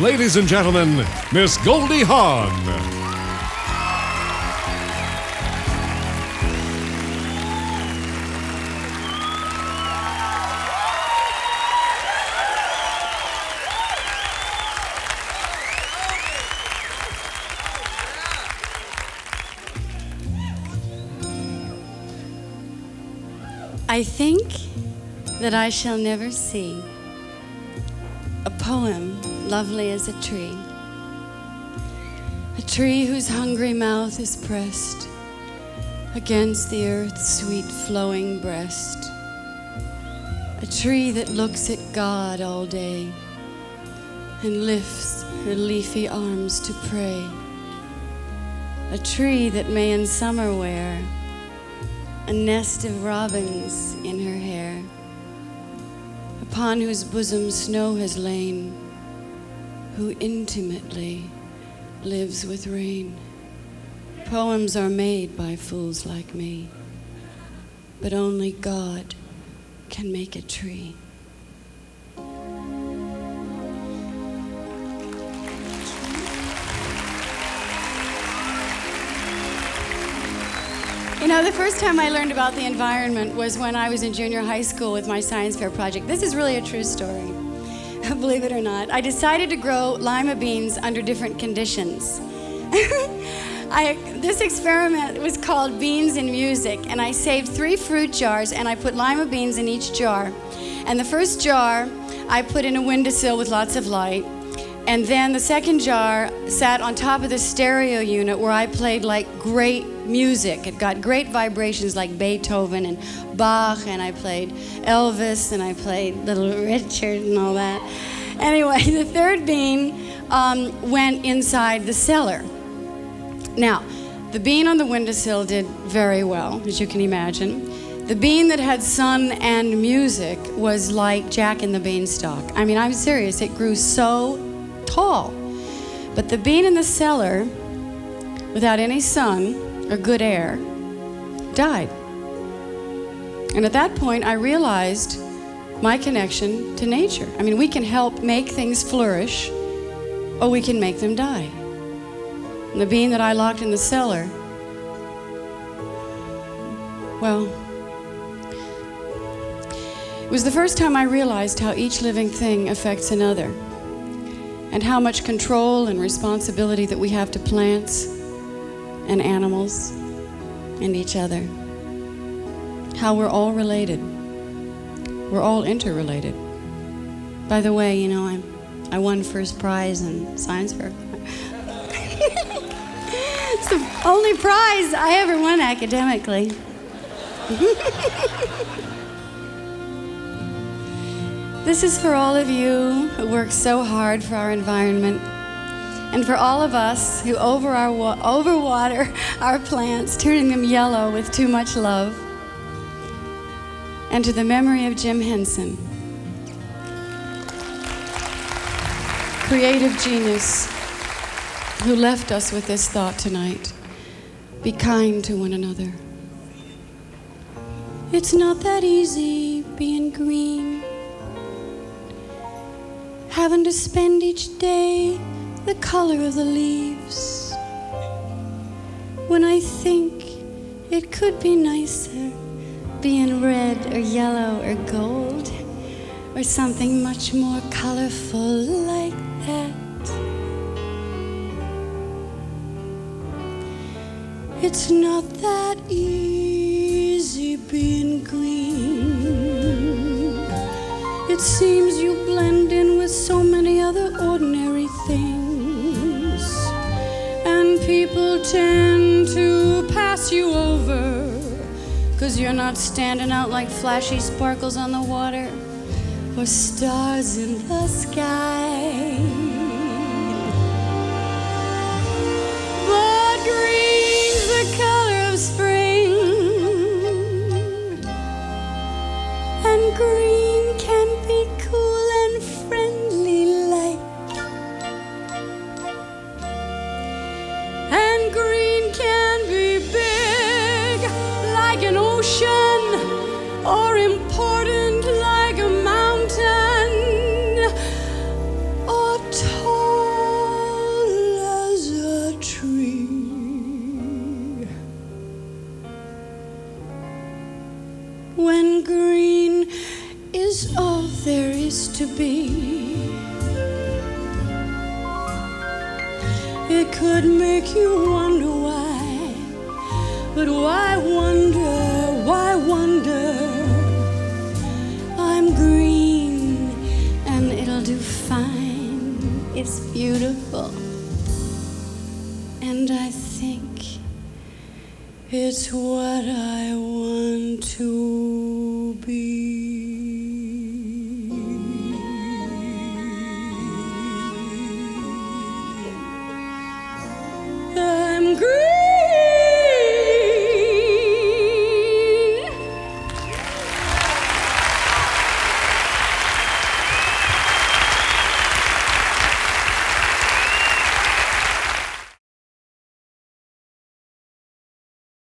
ladies and gentlemen, Miss Goldie Hawn. I think that I shall never see a poem lovely as a tree. A tree whose hungry mouth is pressed against the earth's sweet flowing breast. A tree that looks at God all day and lifts her leafy arms to pray. A tree that may in summer wear a nest of robins in her hair, upon whose bosom snow has lain, who intimately lives with rain. Poems are made by fools like me, but only God can make a tree. You know, the first time I learned about the environment was when I was in junior high school with my science fair project. This is really a true story, believe it or not. I decided to grow lima beans under different conditions. I, this experiment was called Beans in Music, and I saved three fruit jars and I put lima beans in each jar. And the first jar I put in a windowsill with lots of light. And then the second jar sat on top of the stereo unit where I played like great music. It got great vibrations like Beethoven and Bach, and I played Elvis, and I played Little Richard and all that. Anyway, the third bean um, went inside the cellar. Now, the bean on the windowsill did very well, as you can imagine. The bean that had sun and music was like Jack and the Beanstalk. I mean, I'm serious, it grew so tall. But the bean in the cellar, without any sun or good air, died. And at that point, I realized my connection to nature. I mean, we can help make things flourish, or we can make them die. And the bean that I locked in the cellar, well, it was the first time I realized how each living thing affects another and how much control and responsibility that we have to plants and animals and each other. How we're all related. We're all interrelated. By the way, you know, I, I won first prize in science fair. it's the only prize I ever won academically. This is for all of you who work so hard for our environment, and for all of us who over our wa- overwater our plants, turning them yellow with too much love. And to the memory of Jim Henson, creative genius, who left us with this thought tonight be kind to one another. It's not that easy being green having to spend each day the color of the leaves. When I think it could be nicer being red or yellow or gold or something much more colorful like that. It's not that easy being green. It seems you blend in with so many other ordinary things. People tend to pass you over. Cause you're not standing out like flashy sparkles on the water or stars in the sky. when green is all there is to be. It could make you wonder why, but why wonder, why wonder? I'm green and it'll do fine, it's beautiful. It's what I want to be.